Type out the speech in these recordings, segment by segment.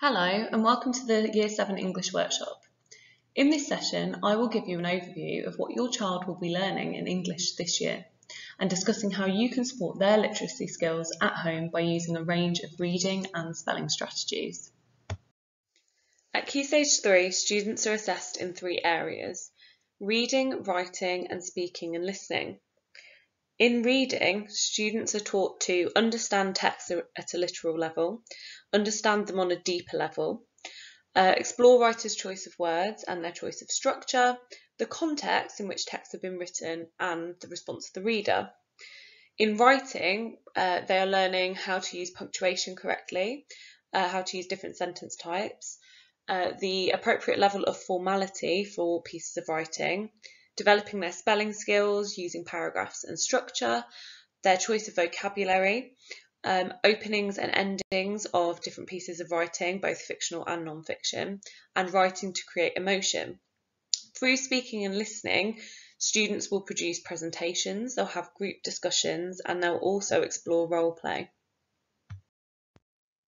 Hello and welcome to the Year 7 English Workshop. In this session I will give you an overview of what your child will be learning in English this year and discussing how you can support their literacy skills at home by using a range of reading and spelling strategies. At Key Stage 3, students are assessed in three areas reading, writing, and speaking and listening. In reading, students are taught to understand text at a literal level, understand them on a deeper level, uh, explore writers' choice of words and their choice of structure, the context in which texts have been written, and the response of the reader. In writing, uh, they are learning how to use punctuation correctly, uh, how to use different sentence types, uh, the appropriate level of formality for pieces of writing, developing their spelling skills using paragraphs and structure, their choice of vocabulary, um, openings and endings of different pieces of writing, both fictional and non-fiction, and writing to create emotion. Through speaking and listening, students will produce presentations, they'll have group discussions, and they'll also explore role play.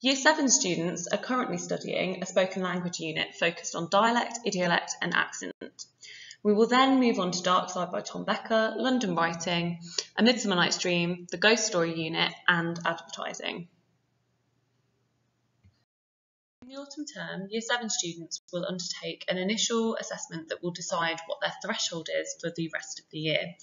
Year 7 students are currently studying a spoken language unit focused on dialect, idiolect and accent. We will then move on to Dark Side by Tom Becker, London Writing, A Midsummer Night's Dream, The Ghost Story Unit, and Advertising. In the autumn term, Year 7 students will undertake an initial assessment that will decide what their threshold is for the rest of the year.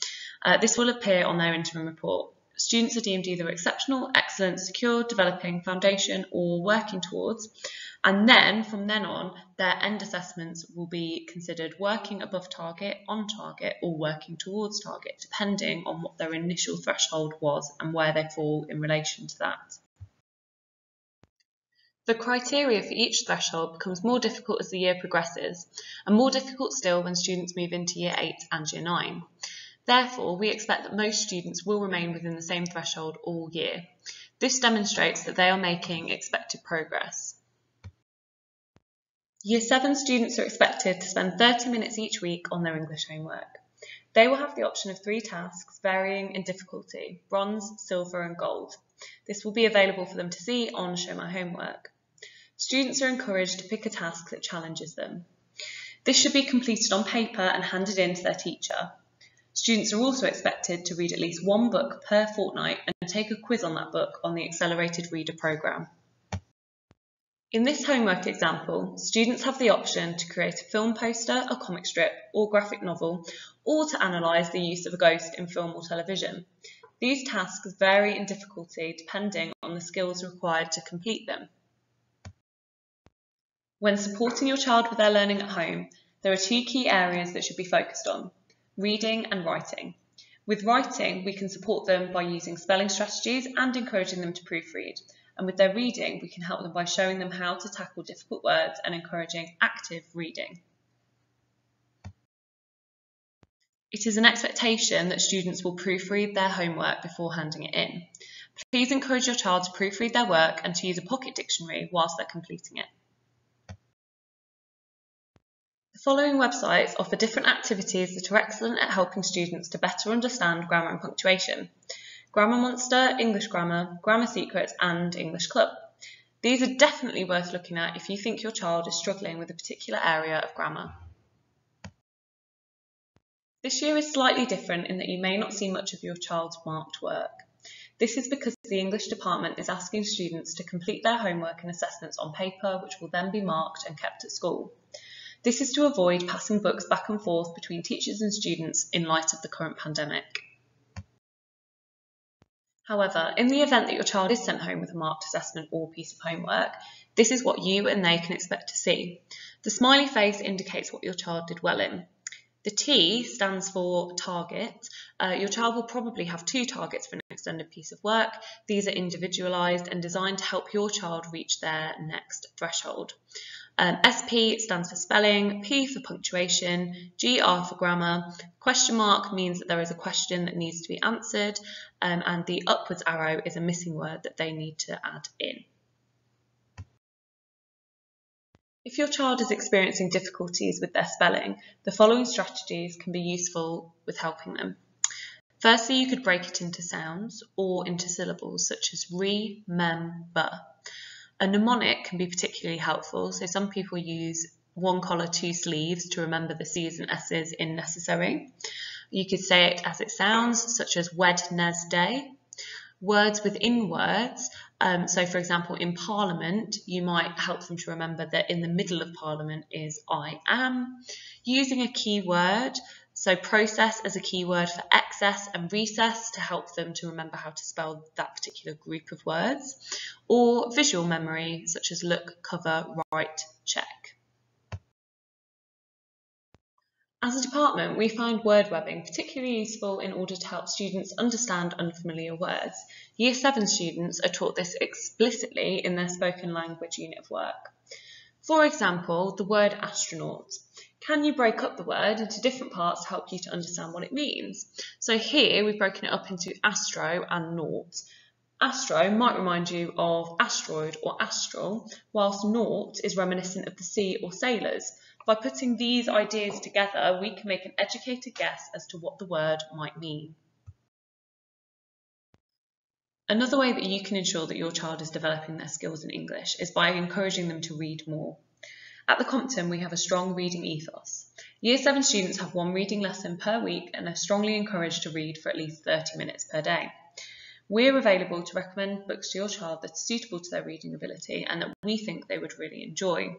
Uh, this will appear on their interim report. Students are deemed either exceptional, excellent, secure, developing, foundation, or working towards, and then from then on, their end assessments will be considered working above target, on target, or working towards target, depending on what their initial threshold was and where they fall in relation to that. The criteria for each threshold becomes more difficult as the year progresses, and more difficult still when students move into Year 8 and Year 9. Therefore, we expect that most students will remain within the same threshold all year. This demonstrates that they are making expected progress. Year 7 students are expected to spend 30 minutes each week on their English homework. They will have the option of three tasks varying in difficulty, bronze, silver and gold. This will be available for them to see on Show My Homework. Students are encouraged to pick a task that challenges them. This should be completed on paper and handed in to their teacher. Students are also expected to read at least one book per fortnight and take a quiz on that book on the Accelerated Reader programme. In this homework example, students have the option to create a film poster, a comic strip or graphic novel, or to analyse the use of a ghost in film or television. These tasks vary in difficulty depending on the skills required to complete them. When supporting your child with their learning at home, there are two key areas that should be focused on, reading and writing. With writing, we can support them by using spelling strategies and encouraging them to proofread, and with their reading, we can help them by showing them how to tackle difficult words and encouraging active reading. It is an expectation that students will proofread their homework before handing it in. Please encourage your child to proofread their work and to use a pocket dictionary whilst they're completing it. The following websites offer different activities that are excellent at helping students to better understand grammar and punctuation. Grammar Monster, English Grammar, Grammar Secrets and English Club. These are definitely worth looking at if you think your child is struggling with a particular area of grammar. This year is slightly different in that you may not see much of your child's marked work. This is because the English department is asking students to complete their homework and assessments on paper, which will then be marked and kept at school. This is to avoid passing books back and forth between teachers and students in light of the current pandemic. However, in the event that your child is sent home with a marked assessment or piece of homework, this is what you and they can expect to see. The smiley face indicates what your child did well in. The T stands for target. Uh, your child will probably have two targets for an extended piece of work. These are individualised and designed to help your child reach their next threshold. Um, SP stands for spelling, P for punctuation, GR for grammar. Question mark means that there is a question that needs to be answered, um, and the upwards arrow is a missing word that they need to add in. If your child is experiencing difficulties with their spelling, the following strategies can be useful with helping them. Firstly, you could break it into sounds or into syllables such as re, mem, A mnemonic can be particularly helpful, so some people use one collar, two sleeves to remember the C's and S's in necessary. You could say it as it sounds, such as Wednesday. Words within words, um, so for example, in Parliament, you might help them to remember that in the middle of Parliament is I am. Using a keyword, so process as a keyword for excess and recess to help them to remember how to spell that particular group of words. Or visual memory, such as look, cover, write, check. As a department, we find word webbing particularly useful in order to help students understand unfamiliar words. Year 7 students are taught this explicitly in their spoken language unit of work. For example, the word astronaut. Can you break up the word into different parts to help you to understand what it means? So here we've broken it up into astro and naut. Astro might remind you of asteroid or astral, whilst naut is reminiscent of the sea or sailors. By putting these ideas together, we can make an educated guess as to what the word might mean. Another way that you can ensure that your child is developing their skills in English is by encouraging them to read more. At the Compton, we have a strong reading ethos. Year 7 students have one reading lesson per week and are strongly encouraged to read for at least 30 minutes per day. We're available to recommend books to your child that are suitable to their reading ability and that we think they would really enjoy.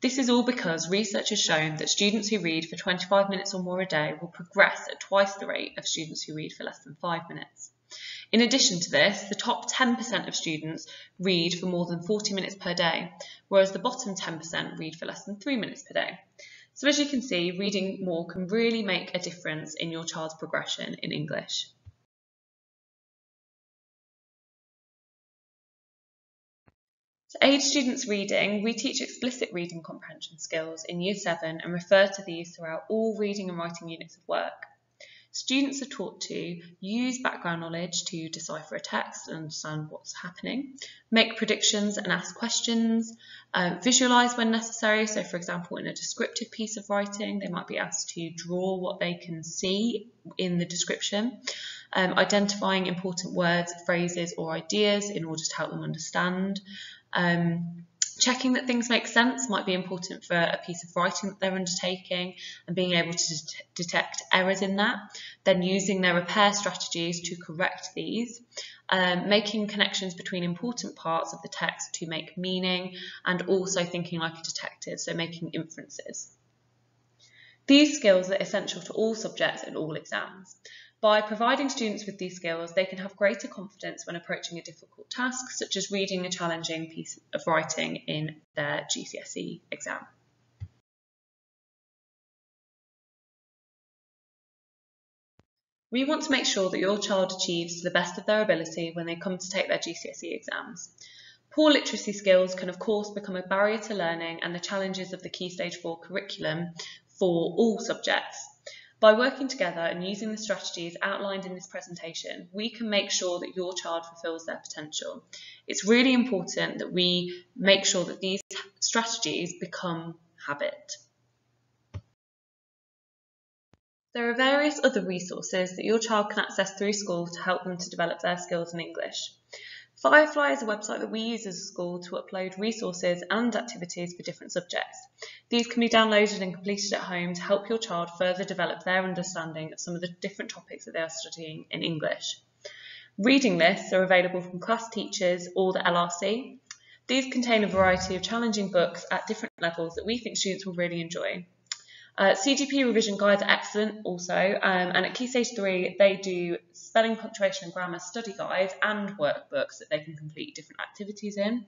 This is all because research has shown that students who read for 25 minutes or more a day will progress at twice the rate of students who read for less than 5 minutes. In addition to this, the top 10% of students read for more than 40 minutes per day, whereas the bottom 10% read for less than 3 minutes per day. So as you can see, reading more can really make a difference in your child's progression in English. To aid students' reading, we teach explicit reading comprehension skills in Year 7 and refer to these throughout all reading and writing units of work. Students are taught to use background knowledge to decipher a text and understand what's happening, make predictions and ask questions, um, visualise when necessary. So, for example, in a descriptive piece of writing, they might be asked to draw what they can see in the description, um, identifying important words, phrases, or ideas in order to help them understand. Um, checking that things make sense might be important for a piece of writing that they're undertaking and being able to det detect errors in that, then using their repair strategies to correct these, um, making connections between important parts of the text to make meaning, and also thinking like a detective, so making inferences. These skills are essential to all subjects and all exams. By providing students with these skills, they can have greater confidence when approaching a difficult task, such as reading a challenging piece of writing in their GCSE exam. We want to make sure that your child achieves to the best of their ability when they come to take their GCSE exams. Poor literacy skills can of course become a barrier to learning and the challenges of the Key Stage 4 curriculum for all subjects. By working together and using the strategies outlined in this presentation, we can make sure that your child fulfills their potential. It's really important that we make sure that these strategies become habit. There are various other resources that your child can access through school to help them to develop their skills in English. Firefly is a website that we use as a school to upload resources and activities for different subjects. These can be downloaded and completed at home to help your child further develop their understanding of some of the different topics that they are studying in English. Reading lists are available from class teachers or the LRC. These contain a variety of challenging books at different levels that we think students will really enjoy. Uh, CGP revision guides are excellent also, um, and at Key Stage 3 they do spelling, punctuation and grammar study guides and workbooks that they can complete different activities in.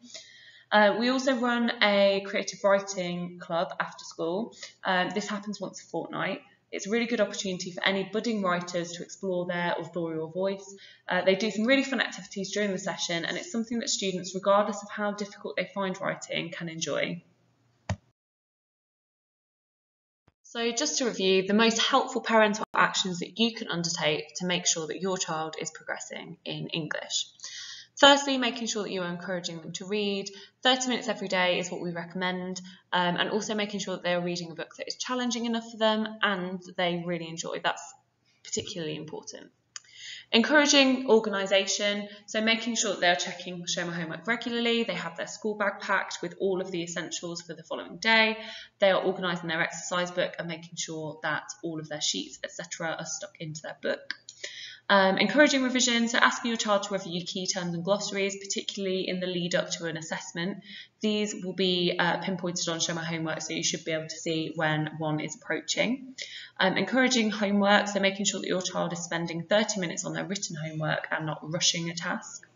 Uh, we also run a creative writing club after school. Um, this happens once a fortnight. It's a really good opportunity for any budding writers to explore their authorial voice. Uh, they do some really fun activities during the session and it's something that students, regardless of how difficult they find writing, can enjoy. So just to review, the most helpful parental actions that you can undertake to make sure that your child is progressing in English. Firstly, making sure that you are encouraging them to read. 30 minutes every day is what we recommend, um, and also making sure that they are reading a book that is challenging enough for them and they really enjoy. That's particularly important. Encouraging organisation, so making sure that they're checking Show My Homework regularly, they have their school bag packed with all of the essentials for the following day, they are organising their exercise book and making sure that all of their sheets, etc., are stuck into their book. Um, encouraging revision, so asking your child to review key terms and glossaries, particularly in the lead up to an assessment. These will be uh, pinpointed on Show My Homework, so you should be able to see when one is approaching. Um, encouraging homework, so making sure that your child is spending 30 minutes on their written homework and not rushing a task.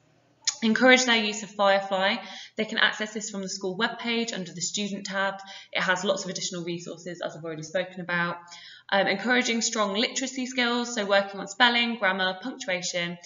Encourage their use of Firefly. They can access this from the school webpage under the student tab. It has lots of additional resources as I've already spoken about. Um, encouraging strong literacy skills, so working on spelling, grammar, punctuation.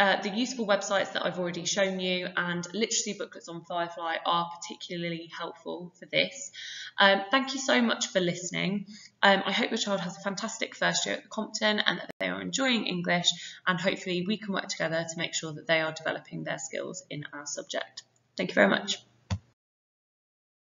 Uh, the useful websites that I've already shown you and literacy booklets on Firefly are particularly helpful for this. Um, thank you so much for listening. Um, I hope your child has a fantastic first year at Compton and that they are enjoying English and hopefully we can work together to make sure that they are developing their skills in our subject. Thank you very much.